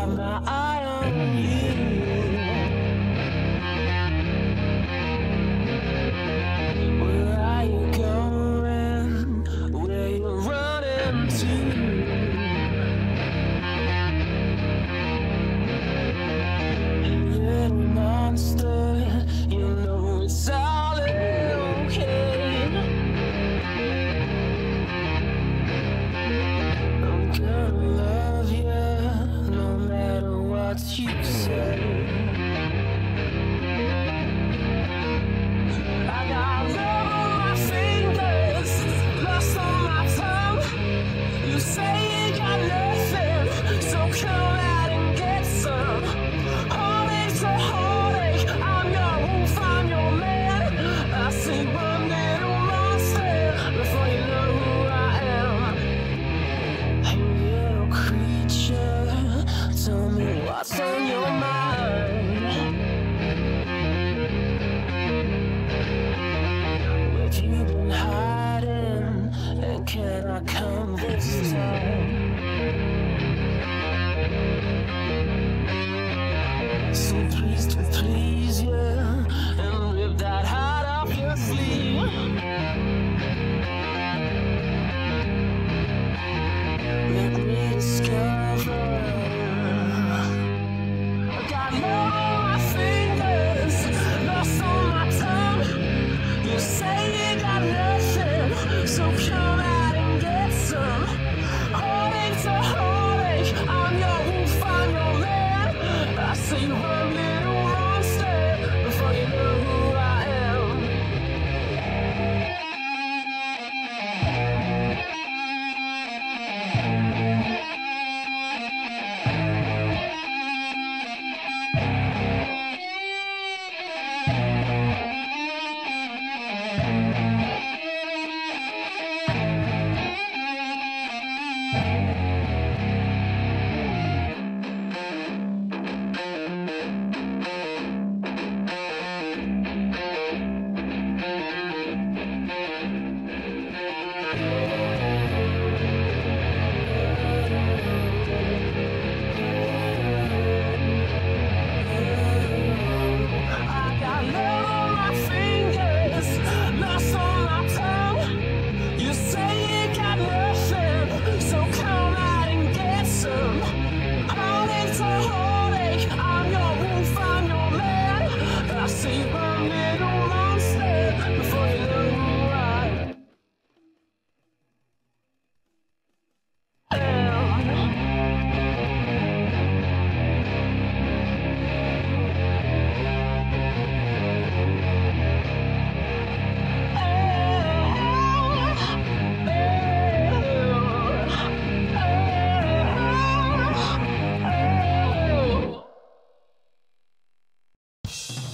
have my eye on you. Church. So please, just please, yeah, and rip that heart off your sleeve. Let me discover. I got. you